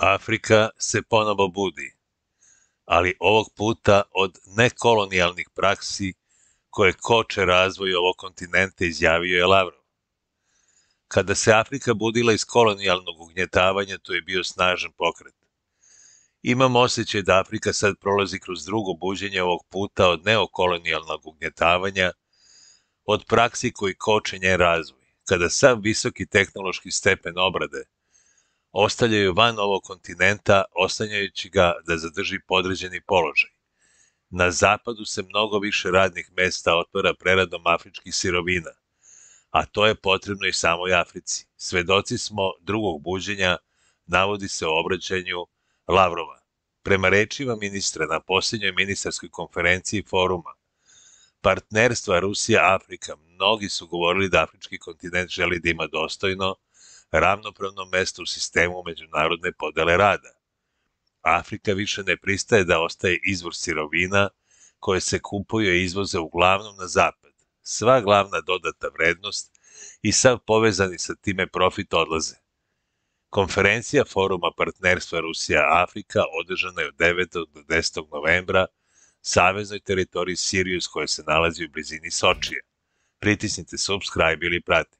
Afrika se ponovo budi, ali ovog puta od nekolonijalnih praksi koje koče razvoj ovog kontinenta izjavio je Lavrov. Kada se Afrika budila iz kolonijalnog ugnjetavanja, to je bio snažan pokret. Imam osjećaj da Afrika sad prolazi kroz drugo buđenje ovog puta od neokolonijalnog ugnjetavanja, od praksi koji koče njen razvoj, kada sav visoki tehnološki stepen obrade ostavljaju van ovog kontinenta, ostanjajući ga da zadrži podređeni položaj. Na zapadu se mnogo više radnih mesta otvara preradom afričkih sirovina, a to je potrebno i samoj Africi. Svedoci smo drugog buđenja, navodi se o obraćanju Lavrova. Prema rečima ministra na posljednjoj ministarskoj konferenciji foruma, partnerstva Rusija-Afrika, mnogi su govorili da afrički kontinent želi da ima dostojno, ravnopravno mesto u sistemu međunarodne podele rada. Afrika više ne pristaje da ostaje izvor sirovina koje se kupuje i izvoze uglavnom na zapad. Sva glavna dodata vrednost i sav povezani sa time profit odlaze. Konferencija Foruma partnerstva Rusija-Afrika održana je od 9. do 10. novembra saveznoj teritoriji Sirius koja se nalazi u blizini Sočije. Pritisnite subscribe ili prati.